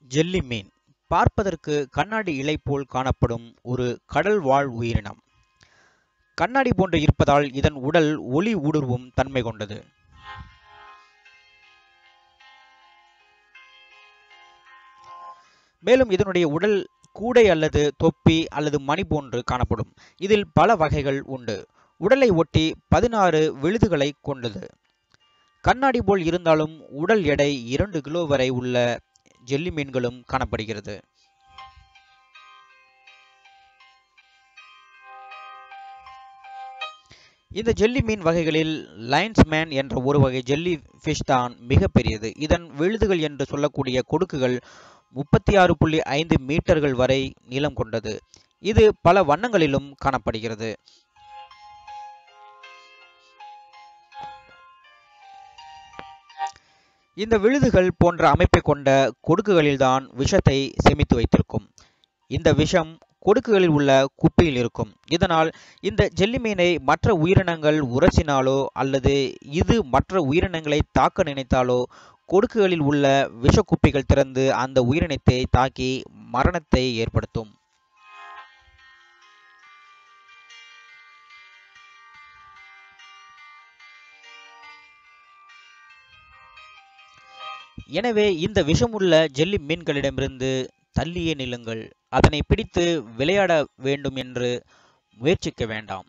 Jelly மீன். பார்ப்பதற்கு கண்ணாடி இலை போல் காணப்படும் ஒரு கடல் வாழ் உயிரினம். கண்ணாடி போன்று இருப்பதால் இதன் உடல் ஒளி ஊடுருவும் தன்மை கொண்டது. மேலும் இதனுடைய உடல் கூடை அல்லது தொப்பி அல்லது மணி போன்று காணப்படும். இதில் பல வகைகள் உண்டு. உடலை ஒட்டி பதினாறு விழுதுகளை கொண்டது. கண்ணாடி போல் இருந்தாலும் உடல் எடை இரண்டு கிலோ வரை உள்ள ஜெல்லி மீன்களும் காணப்படுகிறது. இந்த ஜெல்லி மீன் வகைகளில் லைன்ஸ் மேன் என்ற ஒரு வகை ஜெல்லி ஃபிஷ் தான் மிக பெரியது. இதன் விழுதுகள் என்று சொல்லக்கூடிய கொடுக்குகள் முப்பத்தி ஆறு புள்ளி ஐந்து மீட்டர்கள் வரை நீளம் கொண்டது. இது பல வண்ணங்களிலும் காணப்படுகிறது. இந்த விழுதுகள் போன்ற அமைப்பை கொண்ட கொடுக்குகளில்தான் விஷத்தை சேமித்து வைத்திருக்கும். இந்த விஷம் கொடுக்குகளில் உள்ள குப்பையில் இருக்கும். இதனால் இந்த ஜெல்லி மீனை மற்ற உயிரினங்கள் உரசினாலோ அல்லது இது மற்ற உயிரினங்களை தாக்க நினைத்தாலோ கொடுக்குகளில் உள்ள விஷக்குப்பிகள் திறந்து அந்த உயிரினத்தை தாக்கி மரணத்தை ஏற்படுத்தும். எனவே இந்த விஷமுள்ள ஜெல்லி மீன்களிடமிருந்து தள்ளியே நில்லுங்கள். அதனை பிடித்து விளையாட வேண்டும் என்று முயற்சிக்க வேண்டாம்.